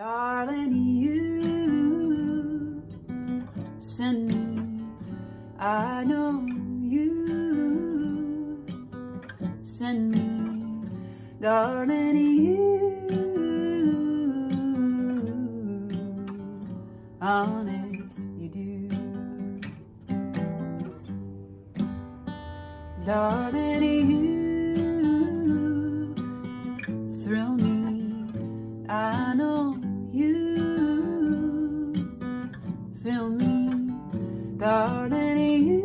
Darling, you send me, I know you send me, darling, you honest, you do. Darling, you darling, you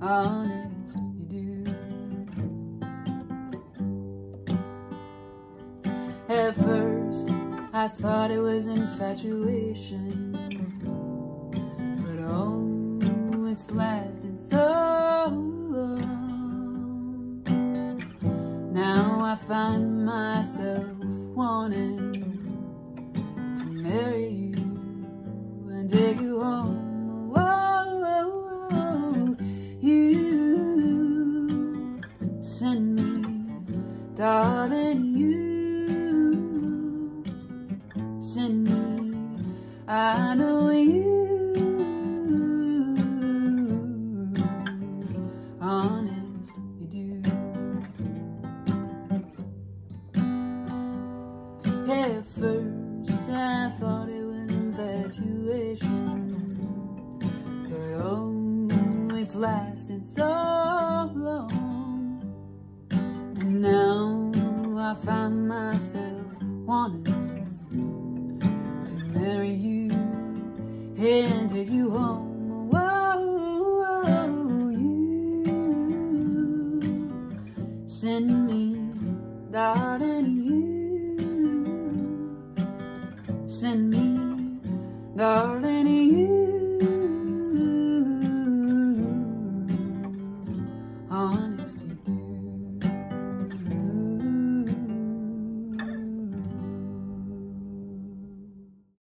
honest, you do. At first, I thought it was infatuation, but oh, it's lasted so long. Now I find myself wanting take you home. You send me, darling, you send me. I know you honest, you do. At first, I thought it was but oh, it's lasted so long. And now I find myself wanting to marry you and take you home. Send me, darling, you send me, darling, you, honesty.